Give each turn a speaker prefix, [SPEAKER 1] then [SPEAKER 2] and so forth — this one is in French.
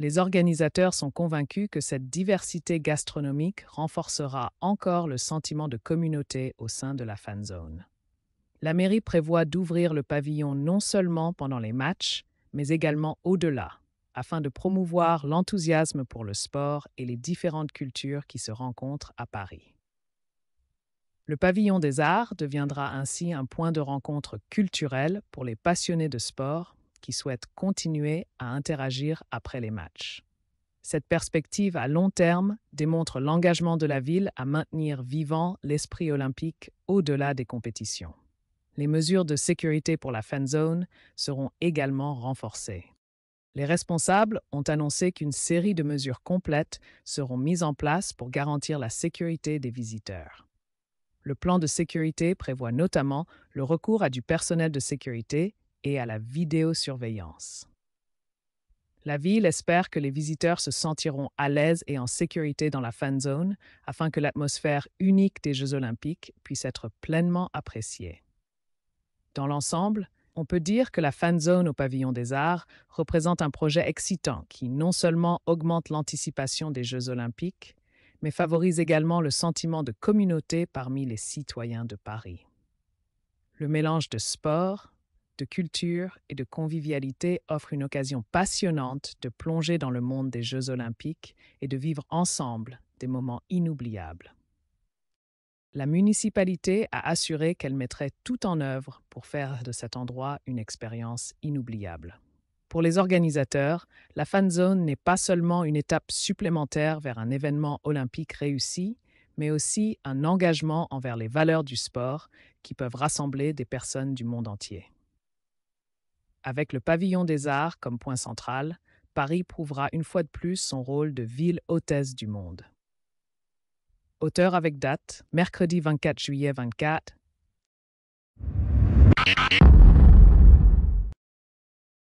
[SPEAKER 1] Les organisateurs sont convaincus que cette diversité gastronomique renforcera encore le sentiment de communauté au sein de la fan zone. La mairie prévoit d'ouvrir le pavillon non seulement pendant les matchs, mais également au-delà, afin de promouvoir l'enthousiasme pour le sport et les différentes cultures qui se rencontrent à Paris. Le pavillon des arts deviendra ainsi un point de rencontre culturel pour les passionnés de sport qui souhaitent continuer à interagir après les matchs. Cette perspective à long terme démontre l'engagement de la ville à maintenir vivant l'esprit olympique au-delà des compétitions. Les mesures de sécurité pour la fan zone seront également renforcées. Les responsables ont annoncé qu'une série de mesures complètes seront mises en place pour garantir la sécurité des visiteurs. Le plan de sécurité prévoit notamment le recours à du personnel de sécurité et à la vidéosurveillance. La ville espère que les visiteurs se sentiront à l'aise et en sécurité dans la fan zone afin que l'atmosphère unique des Jeux olympiques puisse être pleinement appréciée. Dans l'ensemble, on peut dire que la fan zone au pavillon des arts représente un projet excitant qui non seulement augmente l'anticipation des Jeux olympiques, mais favorise également le sentiment de communauté parmi les citoyens de Paris. Le mélange de sport, de culture et de convivialité offre une occasion passionnante de plonger dans le monde des Jeux olympiques et de vivre ensemble des moments inoubliables. La municipalité a assuré qu'elle mettrait tout en œuvre pour faire de cet endroit une expérience inoubliable. Pour les organisateurs, la fan zone n'est pas seulement une étape supplémentaire vers un événement olympique réussi, mais aussi un engagement envers les valeurs du sport qui peuvent rassembler des personnes du monde entier. Avec le pavillon des arts comme point central, Paris prouvera une fois de plus son rôle de ville hôtesse du monde. Auteur avec date, mercredi 24 juillet 24,